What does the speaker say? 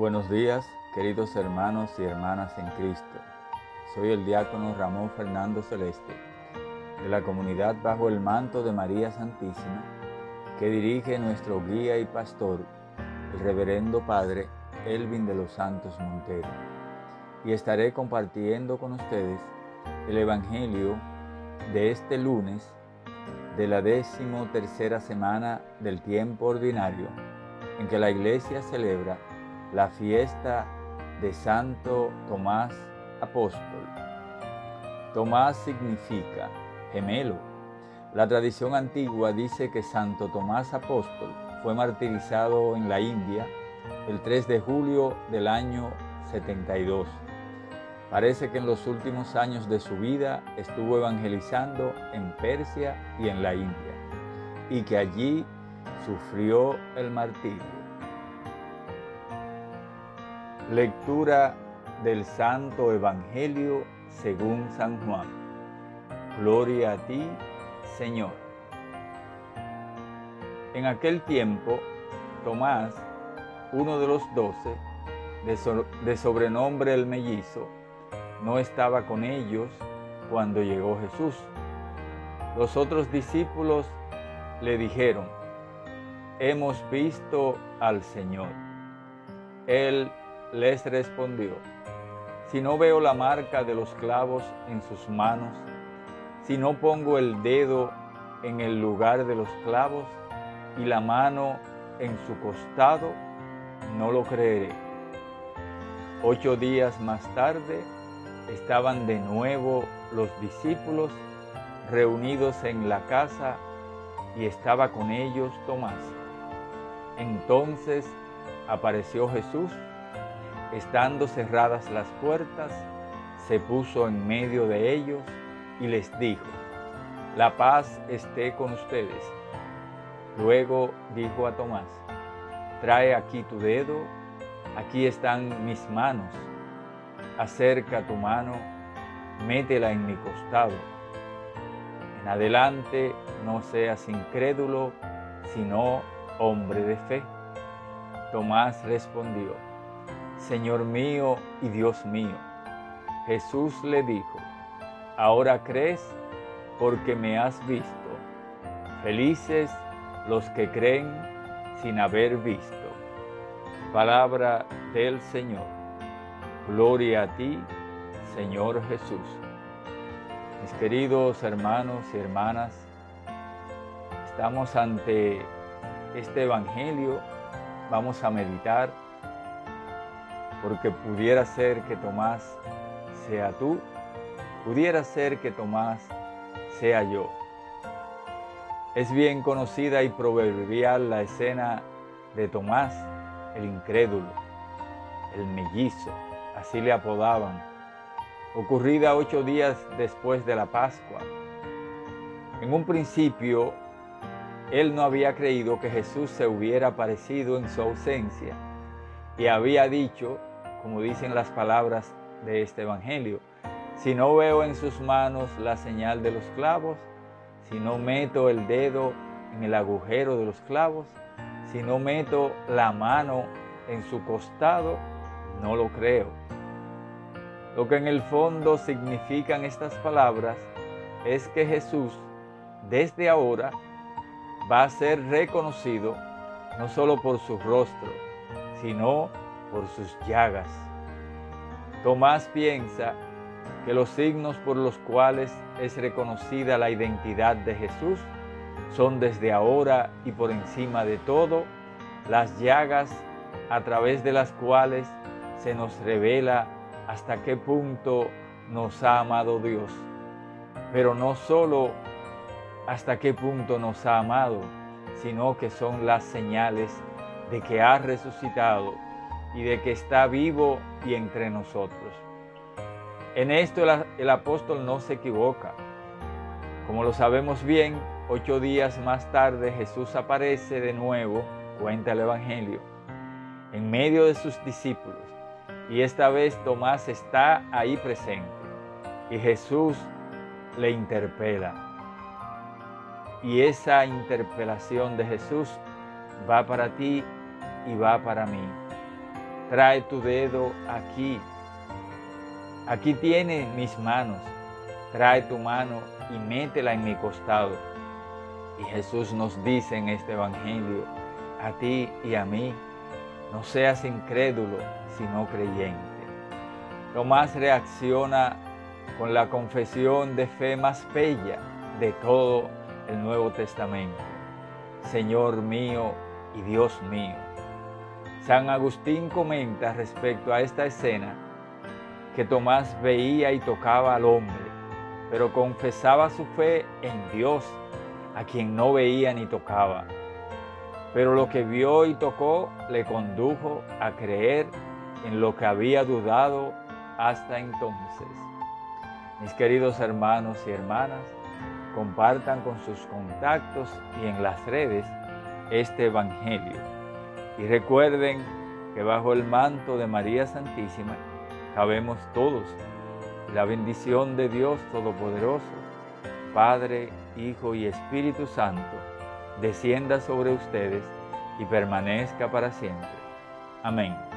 Buenos días, queridos hermanos y hermanas en Cristo. Soy el diácono Ramón Fernando Celeste, de la comunidad bajo el manto de María Santísima, que dirige nuestro guía y pastor, el reverendo Padre Elvin de los Santos Montero. Y estaré compartiendo con ustedes el Evangelio de este lunes de la décimo tercera semana del tiempo ordinario, en que la Iglesia celebra la fiesta de Santo Tomás Apóstol. Tomás significa gemelo. La tradición antigua dice que Santo Tomás Apóstol fue martirizado en la India el 3 de julio del año 72. Parece que en los últimos años de su vida estuvo evangelizando en Persia y en la India, y que allí sufrió el martirio. Lectura del Santo Evangelio según San Juan. Gloria a ti, Señor. En aquel tiempo, Tomás, uno de los doce, de, sobrenombre el mellizo, no estaba con ellos cuando llegó Jesús. Los otros discípulos le dijeron, hemos visto al Señor. Él les respondió, si no veo la marca de los clavos en sus manos, si no pongo el dedo en el lugar de los clavos y la mano en su costado, no lo creeré. Ocho días más tarde estaban de nuevo los discípulos reunidos en la casa y estaba con ellos Tomás. Entonces apareció Jesús Estando cerradas las puertas, se puso en medio de ellos y les dijo, la paz esté con ustedes. Luego dijo a Tomás, trae aquí tu dedo, aquí están mis manos, acerca tu mano, métela en mi costado. En adelante no seas incrédulo, sino hombre de fe. Tomás respondió, Señor mío y Dios mío. Jesús le dijo, ahora crees porque me has visto. Felices los que creen sin haber visto. Palabra del Señor. Gloria a ti, Señor Jesús. Mis queridos hermanos y hermanas, estamos ante este Evangelio. Vamos a meditar porque pudiera ser que Tomás sea tú, pudiera ser que Tomás sea yo. Es bien conocida y proverbial la escena de Tomás, el incrédulo, el mellizo, así le apodaban, ocurrida ocho días después de la Pascua. En un principio, él no había creído que Jesús se hubiera aparecido en su ausencia y había dicho como dicen las palabras de este Evangelio. Si no veo en sus manos la señal de los clavos, si no meto el dedo en el agujero de los clavos, si no meto la mano en su costado, no lo creo. Lo que en el fondo significan estas palabras es que Jesús desde ahora va a ser reconocido no solo por su rostro, sino por sus llagas. Tomás piensa que los signos por los cuales es reconocida la identidad de Jesús son desde ahora y por encima de todo las llagas a través de las cuales se nos revela hasta qué punto nos ha amado Dios. Pero no solo hasta qué punto nos ha amado, sino que son las señales de que ha resucitado y de que está vivo y entre nosotros. En esto el, apóstol no se equivoca. Como lo sabemos bien, ocho días más tarde Jesús aparece de nuevo, cuenta el Evangelio, en medio de sus discípulos. Y esta vez Tomás está ahí presente. Y Jesús le interpela. Y esa interpelación de Jesús va para ti y va para mí. Trae tu dedo aquí. Aquí tiene mis manos, trae tu mano y métela en mi costado. Y Jesús nos dice en este Evangelio, a ti y a mí, no seas incrédulo, sino creyente. Tomás reacciona con la confesión de fe más bella de todo el Nuevo Testamento. Señor mío y Dios mío. San Agustín comenta respecto a esta escena que Tomás veía y tocaba al hombre, pero confesaba su fe en Dios, a quien no veía ni tocaba. Pero lo que vio y tocó le condujo a creer en lo que había dudado hasta entonces. Mis queridos hermanos y hermanas, compartan con sus contactos y en las redes este Evangelio. Y recuerden que bajo el manto de María Santísima cabemos todos. La bendición de Dios Todopoderoso, Padre, Hijo y Espíritu Santo, descienda sobre ustedes y permanezca para siempre. Amén.